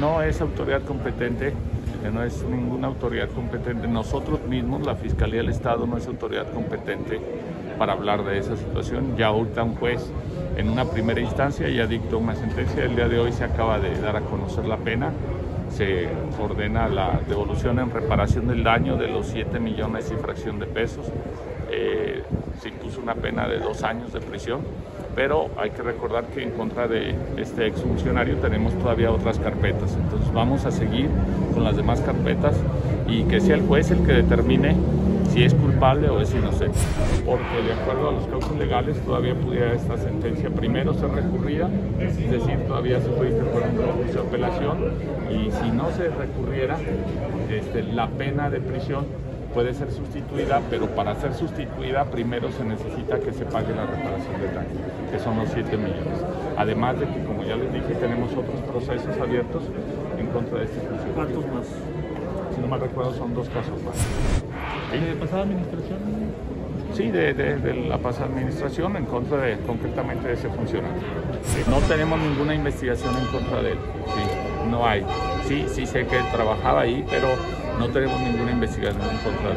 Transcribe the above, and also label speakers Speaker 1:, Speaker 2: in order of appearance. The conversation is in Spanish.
Speaker 1: no es autoridad competente, eh, no es ninguna autoridad competente. Nosotros mismos, la Fiscalía del Estado, no es autoridad competente para hablar de esa situación. Ya ahorita un juez en una primera instancia ya dictó una sentencia. El día de hoy se acaba de dar a conocer la pena. Se ordena la devolución en reparación del daño de los 7 millones y fracción de pesos. Eh, se impuso una pena de dos años de prisión pero hay que recordar que en contra de este exfuncionario tenemos todavía otras carpetas. Entonces vamos a seguir con las demás carpetas y que sea el juez el que determine si es culpable o es inocente. Porque de acuerdo a los causos legales todavía pudiera esta sentencia primero ser recurrida, es decir, todavía se puede interponer un recurso de apelación y si no se recurriera, este, la pena de prisión puede ser sustituida, pero para ser sustituida primero se necesita que se pague la reparación de daño, que son los 7 millones. Además de que, como ya les dije, tenemos otros procesos abiertos en contra de este funcionario.
Speaker 2: ¿Cuántos más?
Speaker 1: Si no me recuerdo, son dos casos más.
Speaker 2: ¿De pasada administración?
Speaker 1: Sí, de, de, de, la pasada administración en contra de, concretamente de ese funcionario. No tenemos ninguna investigación en contra de él. Sí, no hay. Sí, sí sé que trabajaba ahí, pero no tenemos ninguna investigación en contra.